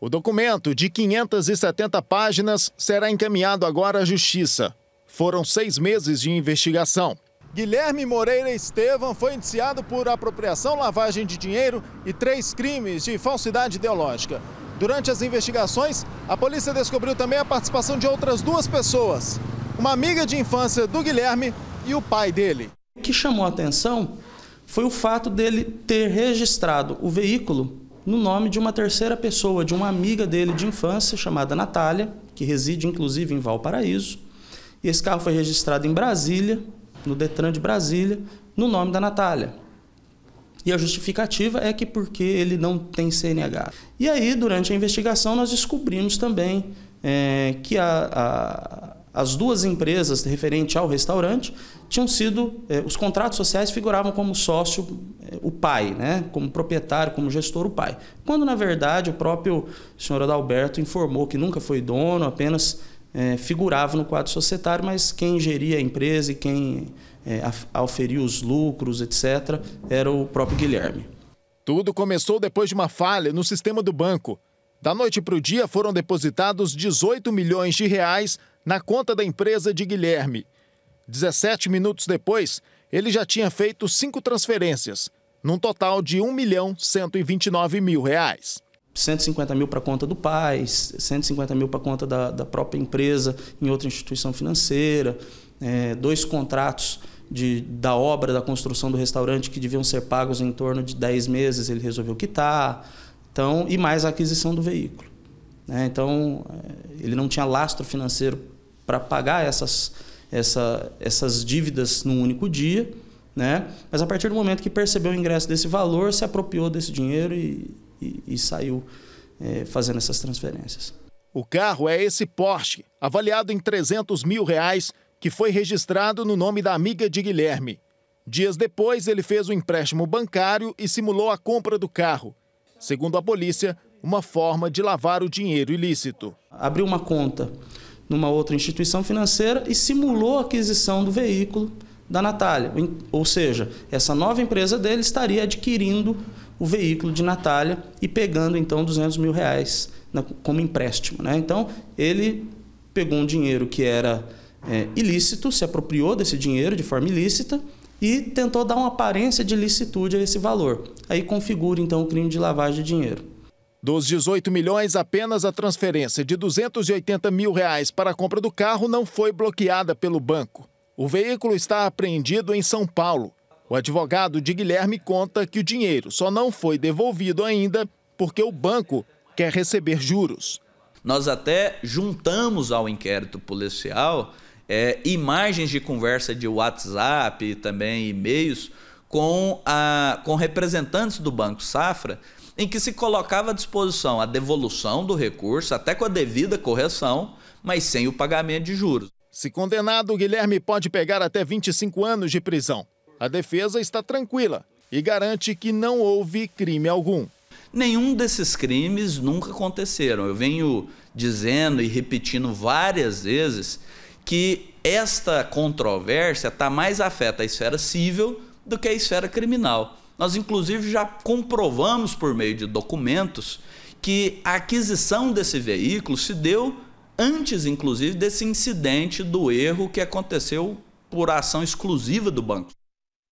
O documento, de 570 páginas, será encaminhado agora à Justiça. Foram seis meses de investigação. Guilherme Moreira Estevam foi indiciado por apropriação, lavagem de dinheiro e três crimes de falsidade ideológica. Durante as investigações, a polícia descobriu também a participação de outras duas pessoas: uma amiga de infância do Guilherme e o pai dele. O que chamou a atenção foi o fato dele ter registrado o veículo no nome de uma terceira pessoa, de uma amiga dele de infância chamada Natália, que reside inclusive em Valparaíso. E esse carro foi registrado em Brasília, no Detran de Brasília, no nome da Natália. E a justificativa é que porque ele não tem CNH. E aí, durante a investigação, nós descobrimos também é, que a, a as duas empresas referente ao restaurante tinham sido, eh, os contratos sociais figuravam como sócio eh, o pai, né? como proprietário, como gestor o pai. Quando, na verdade, o próprio senhor Adalberto informou que nunca foi dono, apenas eh, figurava no quadro societário, mas quem geria a empresa e quem auferia os lucros, etc., era o próprio Guilherme. Tudo começou depois de uma falha no sistema do banco. Da noite para o dia foram depositados 18 milhões de reais na conta da empresa de Guilherme. 17 minutos depois, ele já tinha feito cinco transferências, num total de 1 milhão 129 mil reais. 150 mil para a conta do pai, 150 mil para a conta da, da, própria empresa em outra instituição financeira, é, dois contratos de, da obra da construção do restaurante que deviam ser pagos em torno de 10 meses, ele resolveu quitar, então, e mais a aquisição do veículo. Né? Então, é, ele não tinha lastro financeiro para pagar essas, essa, essas dívidas num único dia. Né? Mas a partir do momento que percebeu o ingresso desse valor, se apropriou desse dinheiro e, e, e saiu é, fazendo essas transferências. O carro é esse Porsche, avaliado em 300 mil reais, que foi registrado no nome da amiga de Guilherme. Dias depois, ele fez o um empréstimo bancário e simulou a compra do carro. Segundo a polícia, uma forma de lavar o dinheiro ilícito. Abriu uma conta numa outra instituição financeira e simulou a aquisição do veículo da Natália. Ou seja, essa nova empresa dele estaria adquirindo o veículo de Natália e pegando então 200 mil reais como empréstimo. Né? Então, ele pegou um dinheiro que era é, ilícito, se apropriou desse dinheiro de forma ilícita e tentou dar uma aparência de licitude a esse valor. Aí configura então o crime de lavagem de dinheiro. Dos 18 milhões, apenas a transferência de 280 mil reais para a compra do carro não foi bloqueada pelo banco. O veículo está apreendido em São Paulo. O advogado de Guilherme conta que o dinheiro só não foi devolvido ainda porque o banco quer receber juros. Nós até juntamos ao inquérito policial é, imagens de conversa de WhatsApp e também e-mails com, a, com representantes do Banco Safra em que se colocava à disposição a devolução do recurso, até com a devida correção, mas sem o pagamento de juros. Se condenado, Guilherme pode pegar até 25 anos de prisão. A defesa está tranquila e garante que não houve crime algum. Nenhum desses crimes nunca aconteceram. Eu venho dizendo e repetindo várias vezes que esta controvérsia está mais afeta a esfera civil do que a esfera criminal. Nós, inclusive, já comprovamos por meio de documentos que a aquisição desse veículo se deu antes, inclusive, desse incidente do erro que aconteceu por ação exclusiva do banco.